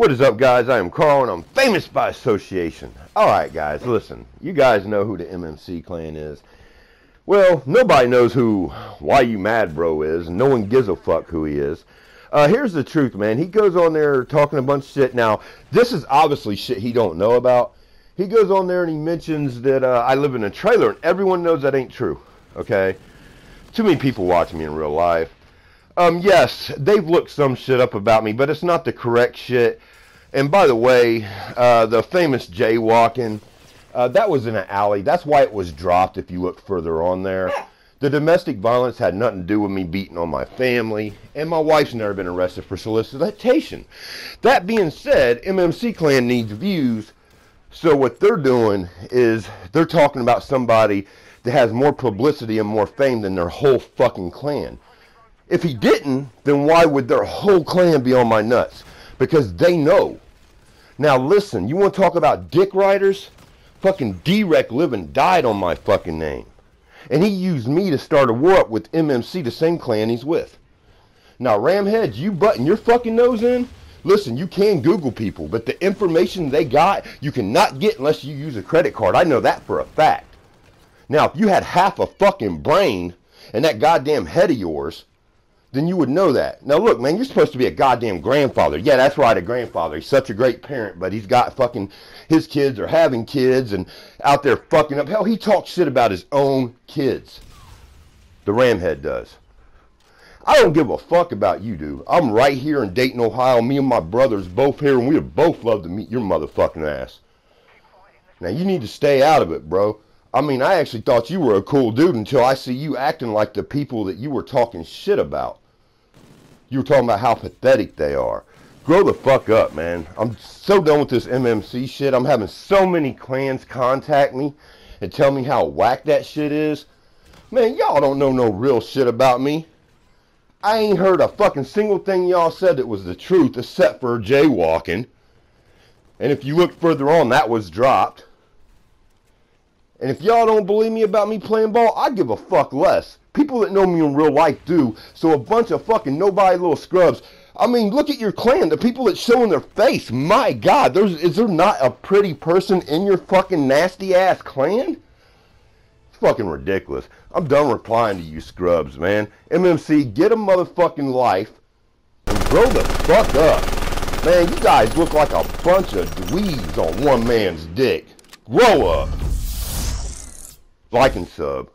What is up, guys? I am Carl, and I'm famous by association. All right, guys, listen. You guys know who the MMC clan is. Well, nobody knows who Why You Mad Bro is. No one gives a fuck who he is. Uh, here's the truth, man. He goes on there talking a bunch of shit. Now, this is obviously shit he don't know about. He goes on there and he mentions that uh, I live in a trailer, and everyone knows that ain't true. Okay? Too many people watch me in real life. Um, yes, they've looked some shit up about me, but it's not the correct shit. And by the way, uh, the famous jaywalking, uh, that was in an alley. That's why it was dropped if you look further on there. The domestic violence had nothing to do with me beating on my family, and my wife's never been arrested for solicitation. That being said, MMC Clan needs views, so what they're doing is they're talking about somebody that has more publicity and more fame than their whole fucking clan. If he didn't, then why would their whole clan be on my nuts? Because they know. Now listen, you want to talk about dick riders? Fucking D-Wreck living died on my fucking name. And he used me to start a war up with MMC, the same clan he's with. Now, Ramhead, you button your fucking nose in. Listen, you can Google people, but the information they got, you cannot get unless you use a credit card. I know that for a fact. Now, if you had half a fucking brain and that goddamn head of yours, then you would know that. Now look, man, you're supposed to be a goddamn grandfather. Yeah, that's right, a grandfather. He's such a great parent, but he's got fucking his kids are having kids and out there fucking up. Hell, he talks shit about his own kids. The Ramhead does. I don't give a fuck about you, dude. I'm right here in Dayton, Ohio. Me and my brothers both here, and we'd both love to meet your motherfucking ass. Now you need to stay out of it, bro. I mean, I actually thought you were a cool dude until I see you acting like the people that you were talking shit about. You were talking about how pathetic they are. Grow the fuck up, man. I'm so done with this MMC shit. I'm having so many clans contact me and tell me how whack that shit is. Man, y'all don't know no real shit about me. I ain't heard a fucking single thing y'all said that was the truth except for jaywalking. And if you look further on, that was dropped. And if y'all don't believe me about me playing ball, I give a fuck less. People that know me in real life do. So a bunch of fucking nobody little scrubs. I mean, look at your clan. The people that show in their face. My God, there's is there not a pretty person in your fucking nasty ass clan? It's fucking ridiculous. I'm done replying to you scrubs, man. MMC, get a motherfucking life and grow the fuck up. Man, you guys look like a bunch of dweebs on one man's dick. Grow up like and sub.